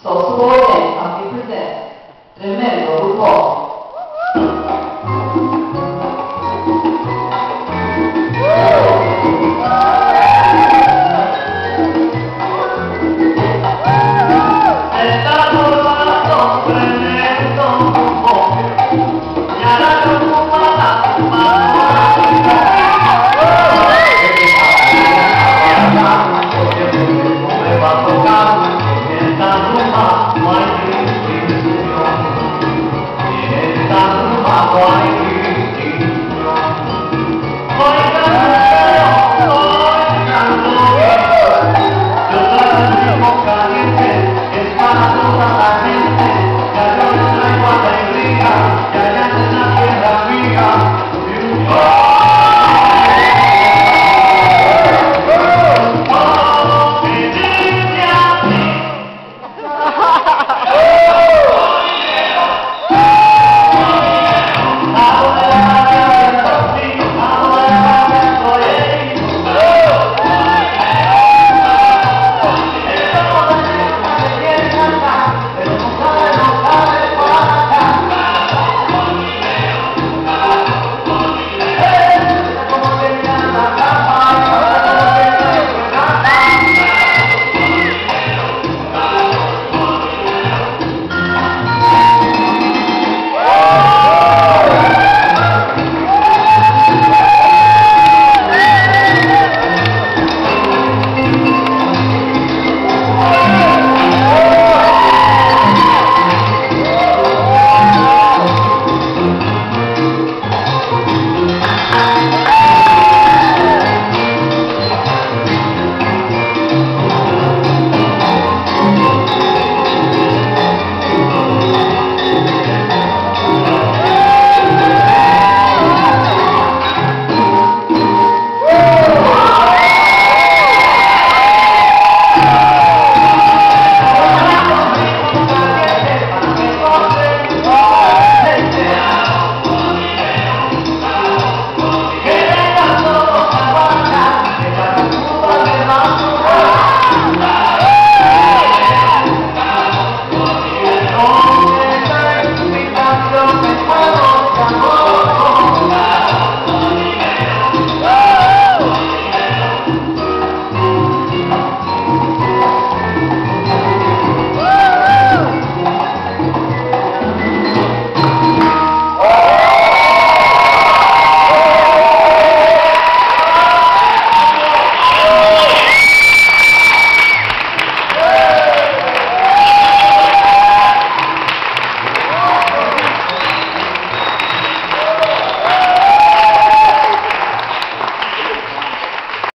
Sottovoce a qui presente, tremendo gruppo. 아.